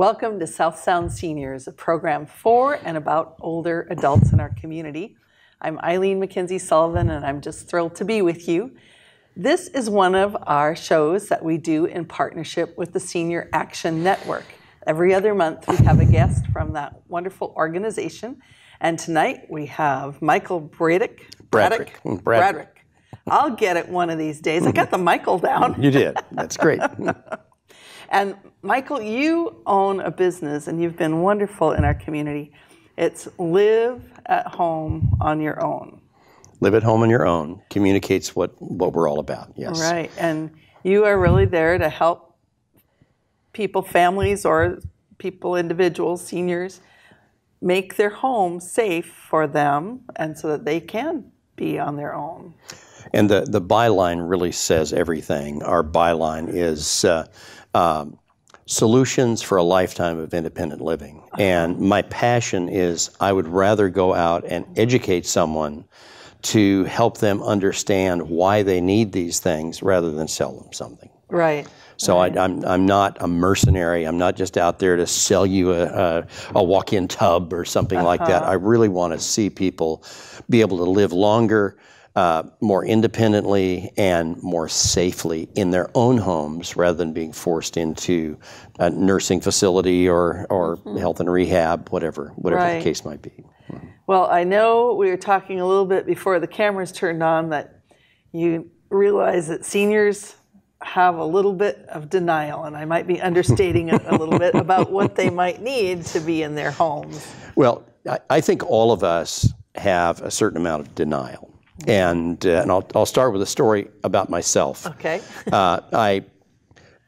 Welcome to South Sound Seniors, a program for and about older adults in our community. I'm Eileen McKenzie Sullivan, and I'm just thrilled to be with you. This is one of our shows that we do in partnership with the Senior Action Network. Every other month, we have a guest from that wonderful organization. And tonight, we have Michael Braddock. Bradrick. Braddock? Bradrick. I'll get it one of these days. I got the Michael down. You did. That's great. And Michael, you own a business and you've been wonderful in our community. It's live at home on your own. Live at home on your own communicates what, what we're all about. Yes. Right. And you are really there to help people, families, or people, individuals, seniors, make their home safe for them and so that they can be on their own. And the, the byline really says everything. Our byline is uh, um, solutions for a lifetime of independent living. And my passion is I would rather go out and educate someone to help them understand why they need these things rather than sell them something. Right. So I, I'm, I'm not a mercenary. I'm not just out there to sell you a, a, a walk-in tub or something like that. I really want to see people be able to live longer, uh, more independently, and more safely in their own homes rather than being forced into a nursing facility or, or health and rehab, whatever, whatever Right. the case might be. Well, I know we were talking a little bit before the cameras turned on that you realize that seniors have a little bit of denial, and I might be understating it a little bit about what they might need to be in their homes. Well, I, I think all of us have a certain amount of denial. And, uh, and I'll, I'll start with a story about myself. Okay. uh, I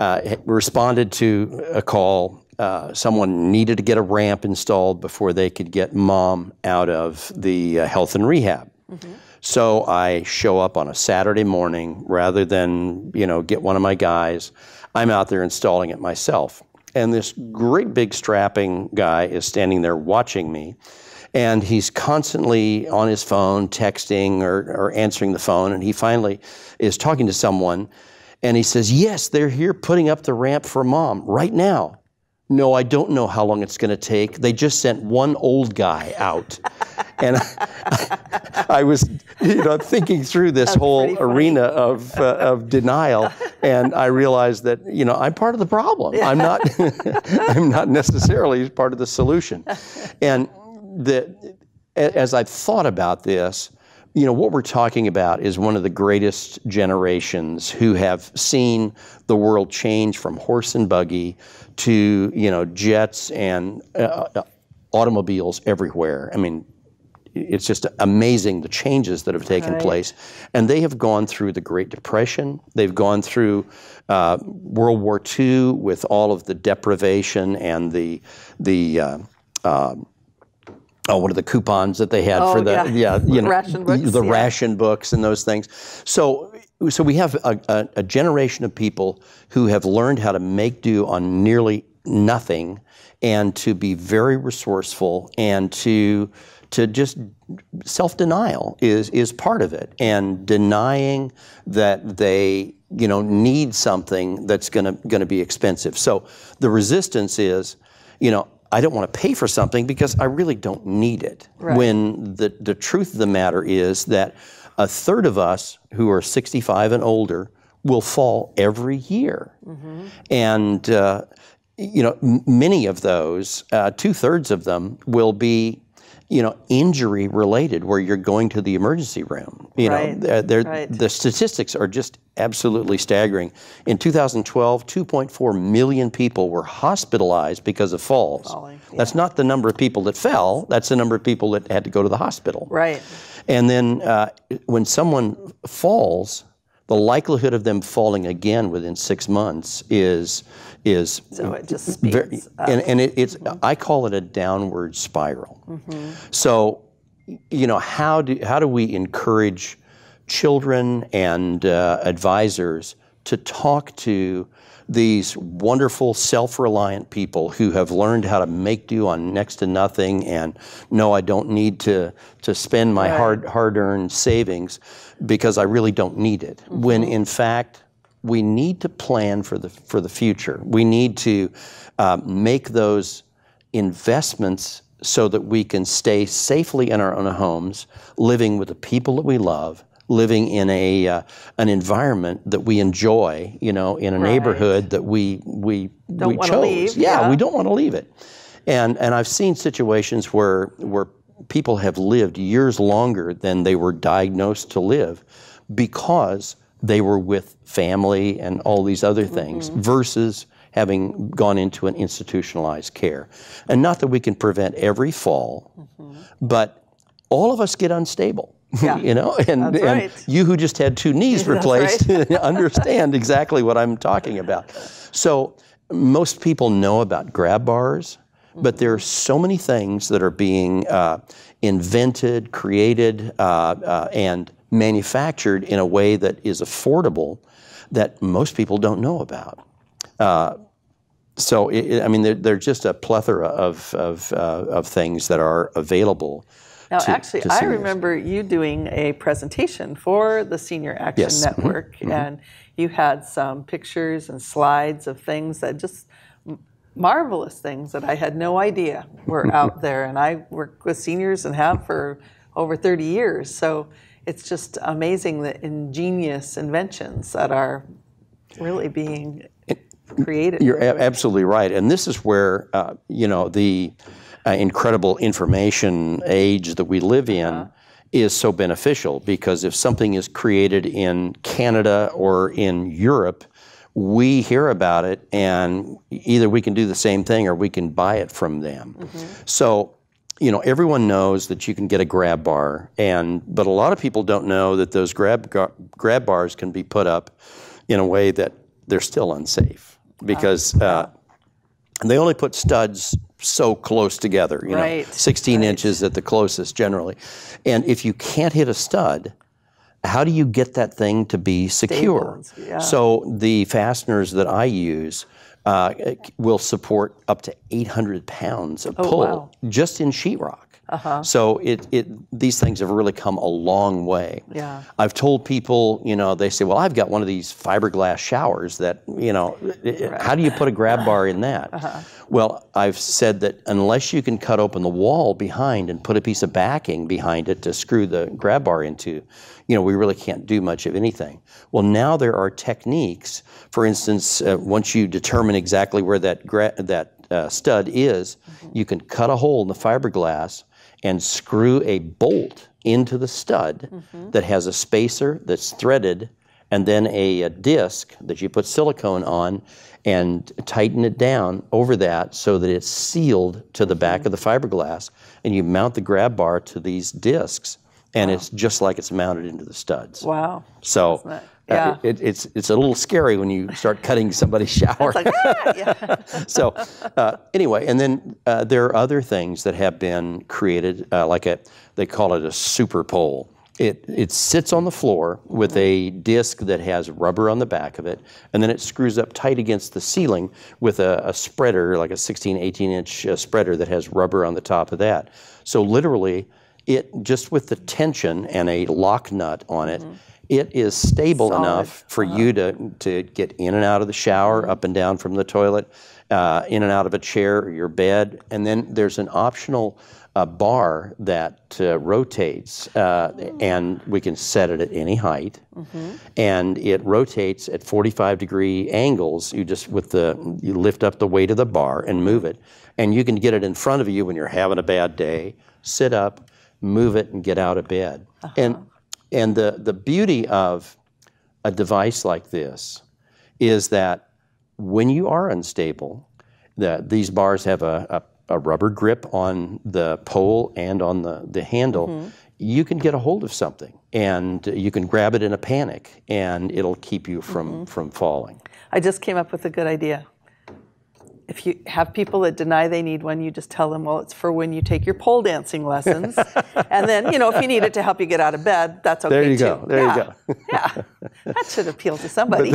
uh, responded to a call. Uh, someone needed to get a ramp installed before they could get mom out of the uh, health and rehab. So I show up on a Saturday morning rather than you know get one of my guys. I'm out there installing it myself, and this great big strapping guy is standing there watching me. And he's constantly on his phone, texting or, or answering the phone. And he finally is talking to someone and he says, Yes, they're here putting up the ramp for mom right now. No, I don't know how long it's going to take. They just sent one old guy out. and I, I was, you know, thinking through this whole arena of, uh, of denial, and I realized that, you know, I'm part of the problem. I'm not, I'm not necessarily part of the solution. And the, a- as I've thought about this, you know, what we're talking about is one of the greatest generations who have seen the world change from horse and buggy to, you know, jets and uh, uh, automobiles everywhere. I mean, it's just amazing the changes that have taken Right. place. And they have gone through the Great Depression. They've gone through uh, World War II with all of the deprivation and the the uh, um, oh, what are the coupons that they had Oh, for the yeah. you know Ration books, the yeah. ration books and those things. So so we have a, a, a generation of people who have learned how to make do on nearly nothing and to be very resourceful and to to just self-denial is is part of it and denying that they you know need something that's going to going to be expensive so the resistance is you know I don't want to pay for something because I really don't need it. Right. when the the truth of the matter is that a third of us who are 65 and older will fall every year. And uh, you know, m- many of those, uh, two thirds of them, will be, you know, injury related, where you're going to the emergency room. You Right, know, they're, they're- right. the statistics are just absolutely staggering. In 2012, 2.4 million people were hospitalized because of falls. Falling, That's not the number of people that fell. That's the number of people that had to go to the hospital. Right. And then uh, when someone falls, the likelihood of them falling again within six months is is So it just speeds very, up. and, and it, it's I call it a downward spiral. So, you know, how do how do we encourage children and uh, advisors to talk to these wonderful, self-reliant people who have learned how to make do on next to nothing, and no, I don't need to to spend my Right. hard hard-earned savings because I really don't need it. When in fact, we need to plan for the for the future. We need to uh, make those investments so that we can stay safely in our own homes, living with the people that we love, living in a uh, an environment that we enjoy, you know, in a Right. neighborhood that we we Don't we chose. leave, yeah, yeah. we don't want to leave it. And and I've seen situations where where people have lived years longer than they were diagnosed to live because they were with family and all these other things Mm-hmm. versus having gone into an institutionalized care. And not that we can prevent every fall, but all of us get unstable. Mm-hmm. Yeah. you know, and, and right. you who just had two knees replaced understand exactly what I'm talking about. So most people know about grab bars, but there are so many things that are being uh, invented, created, uh, uh, and manufactured in a way that is affordable that most people don't know about. Uh, so, it, I mean, there, there's just a plethora of, of, uh, of things that are available. Now, to- actually, to I remember you doing a presentation for the Senior Action Yes. Mm-hmm. Network, and you had some pictures and slides of things that just marvelous things that I had no idea were out there. And I work with seniors and have for over 30 years. So it's just amazing the ingenious inventions that are really being created. You're a- absolutely right, and this is where uh, you know the uh, incredible information age that we live in is so beneficial because if something is created in Canada or in Europe, we hear about it, and either we can do the same thing or we can buy it from them. So. You know, everyone knows that you can get a grab bar, and but a lot of people don't know that those grab gar- grab bars can be put up in a way that they're still unsafe because uh, they only put studs so close together, you know, Right, 16 inches at the closest generally. And if you can't hit a stud, how do you get that thing to be secure? Yeah. So the fasteners that I use uh, will support up to 800 pounds of pull Oh, wow. Uh-huh. just in sheetrock. So it, it these things have really come a long way. Yeah. I've told people, you know, they say, well, I've got one of these fiberglass showers that, you know, how do you put a grab bar in that? Uh-huh. Well, I've said that unless you can cut open the wall behind and put a piece of backing behind it to screw the grab bar into, you know, we really can't do much of anything. Well, now there are techniques. For instance, uh, once you determine exactly where that gra- that uh, stud is, you can cut a hole in the fiberglass and screw a bolt into the stud mm-hmm. that has a spacer that's threaded and then a, a disc that you put silicone on and tighten it down over that so that it's sealed to the back mm-hmm. of the fiberglass. And you mount the grab bar to these discs and it's just like it's mounted into the studs. wow. So uh, Yeah. it, it's it's a little scary when you start cutting somebody's shower. Like, ah, yeah. so uh, anyway, and then uh, there are other things that have been created, uh, like a they call it a super pole. It it sits on the floor with a disc that has rubber on the back of it, and then it screws up tight against the ceiling with a, a spreader, like a 16, 18 inch uh, spreader that has rubber on the top of that. So literally, it just with the tension and a lock nut on it. It is stable Solid. enough for you to, to get in and out of the shower, up and down from the toilet, uh, in and out of a chair or your bed. And then there's an optional uh, bar that uh, rotates, uh, and we can set it at any height. And it rotates at 45 degree angles. You just, with the, you lift up the weight of the bar and move it. And you can get it in front of you when you're having a bad day, sit up, move it, and get out of bed. Uh-huh. And and the, the beauty of a device like this is that when you are unstable, the, these bars have a, a, a rubber grip on the pole and on the, the handle. Mm-hmm. You can get a hold of something and you can grab it in a panic and it'll keep you from, mm-hmm. from falling. I just came up with a good idea. If you have people that deny they need one, you just tell them, well, it's for when you take your pole dancing lessons. and then, you know, if you need it to help you get out of bed, that's okay There you too. go. There you go. yeah. That should appeal to somebody.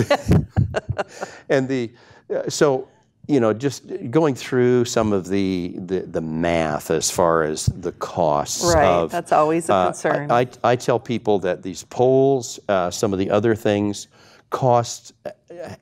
and the uh, so you know just going through some of the, the the math as far as the costs Right, of that's always a uh, concern. I, I, I tell people that these poles, uh, some of the other things, cost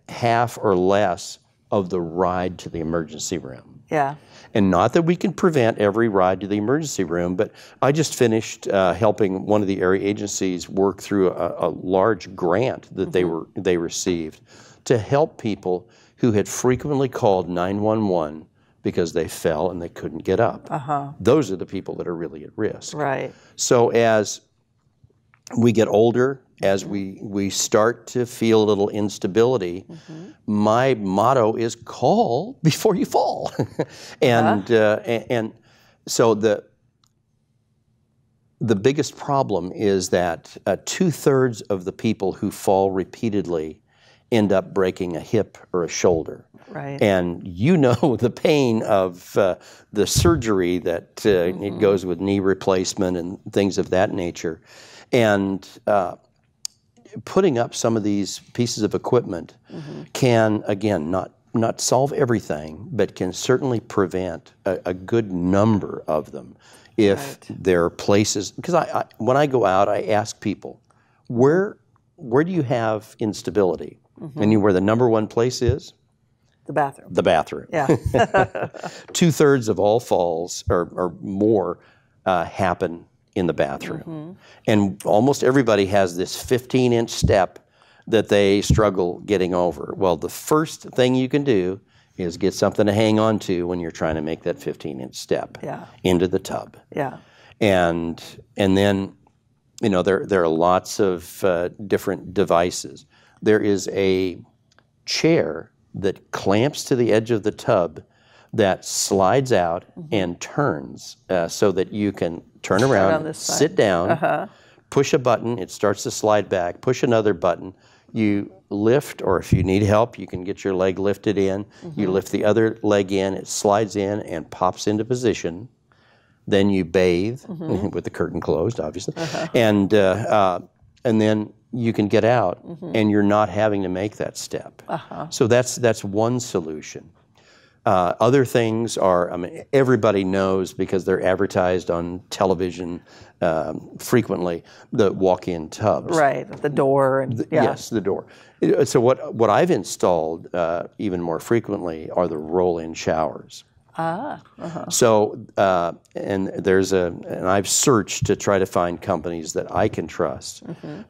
half or less of the ride to the emergency room. Yeah. And not that we can prevent every ride to the emergency room, but I just finished uh, helping one of the area agencies work through a, a large grant that they were they received to help people who had frequently called 911 because they fell and they couldn't get up. Uh-huh. Those are the people that are really at risk. Right. So as we get older, as we, we start to feel a little instability, my motto is call before you fall. and, uh, a- and so the, the biggest problem is that uh, two thirds of the people who fall repeatedly end up breaking a hip or a shoulder. Right. And you know the pain of uh, the surgery that uh, it goes with knee replacement and things of that nature. And uh, putting up some of these pieces of equipment can, again, not not solve everything, but can certainly prevent a, a good number of them if there are places. Because I, I, when I go out, I ask people, where where do you have instability? And you where the number one place is? the bathroom. The bathroom. Yeah. Two thirds of all falls or, or more uh, happen in the bathroom. Mm-hmm. And almost everybody has this 15 inch step that they struggle getting over. Well, the first thing you can do is get something to hang on to when you're trying to make that 15 inch step Yeah. into the tub. yeah. And, and then, you know, there, there are lots of uh, different devices. There is a chair that clamps to the edge of the tub that slides out mm-hmm. and turns uh, so that you can turn around, on this side. sit down, uh-huh. push a button, it starts to slide back, push another button. You lift, or if you need help, you can get your leg lifted in. You mm-hmm. lift the other leg in, it slides in and pops into position. Then you bathe mm-hmm. with the curtain closed, obviously, uh-huh. and uh, uh, and then you can get out, and you're not having to make that step. Uh-huh. So that's that's one solution. Uh, other things are, I mean, everybody knows because they're advertised on television um, frequently. The walk-in tubs. Right. The door and yeah. Yes, the door. Uh, So what what I've installed uh, even more frequently are the roll-in showers. Ah. So, uh, and there's a, and I've searched to try to find companies that I can trust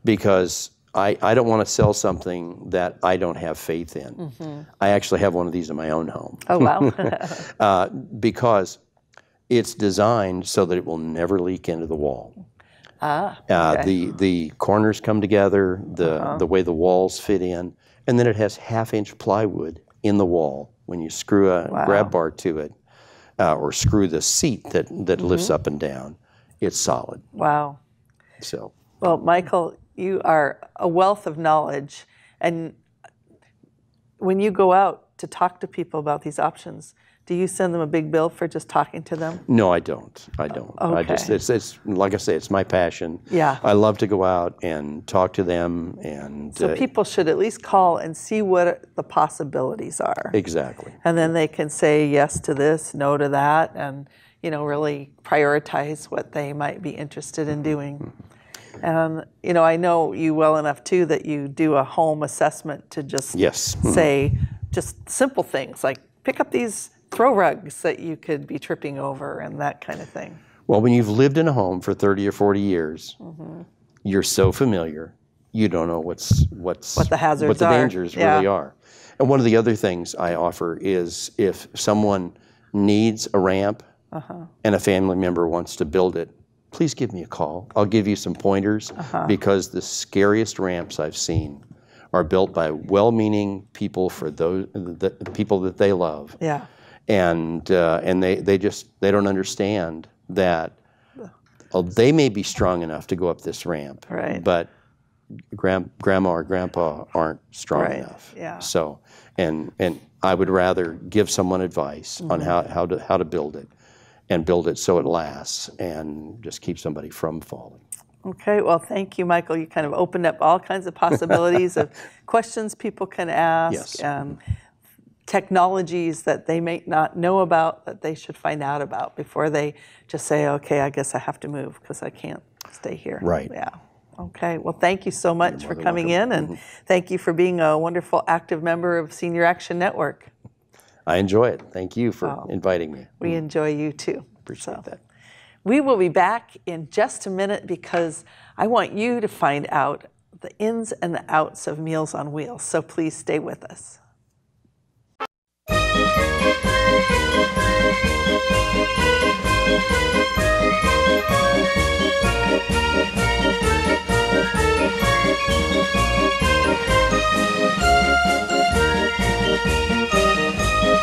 because I, I don't want to sell something that I don't have faith in. I actually have one of these in my own home Oh wow. uh, because it's designed so that it will never leak into the wall. ah. Uh, The the corners come together, the the way the walls fit in, and then it has half inch plywood in the wall. When you screw a grab bar to it, uh, or screw the seat that that lifts up and down, it's solid. Wow. So Well, Michael, you are a wealth of knowledge. And when you go out to talk to people about these options, do you send them a big bill for just talking to them? no, I don't. I don't. I just Okay. it's it's like I say, it's my passion. Yeah. I love to go out and talk to them and So uh, people should at least call and see what the possibilities are. exactly. And then they can say yes to this, no to that, and you know, really prioritize what they might be interested in doing. And you know, I know you well enough too that you do a home assessment to just Yes. say just simple things like pick up these throw rugs that you could be tripping over and that kind of thing. Well, when you've lived in a home for 30 or 40 years, Mm-hmm. you're so familiar, you don't know what's what's What the hazards what the are. dangers Yeah. really are. And one of the other things I offer is if someone needs a ramp Uh-huh. and a family member wants to build it, please give me a call. I'll give you some pointers Uh-huh. because the scariest ramps I've seen are built by well-meaning people for those the people that they love Yeah. and uh, and they they just they don't understand that oh, they may be strong enough to go up this ramp, Right. But grand, grandma or grandpa aren't strong Right, enough. yeah. So and and I would rather give someone advice on Mm-hmm. how how to how to build it, and build it so it lasts and just keep somebody from falling. Okay, well, thank you, Michael. You kind of opened up all kinds of possibilities of questions people can ask, Yes. um, technologies that they may not know about that they should find out about before they just say, okay, I guess I have to move because I can't stay here. Right. Yeah. Okay, well, thank you so much for coming in, and thank you for being a wonderful active member of Senior Action Network. I enjoy it. Thank you for oh, inviting me. We mm. enjoy you too. Appreciate so. that. We will be back in just a minute because I want you to find out the ins and the outs of Meals on Wheels. So please stay with us.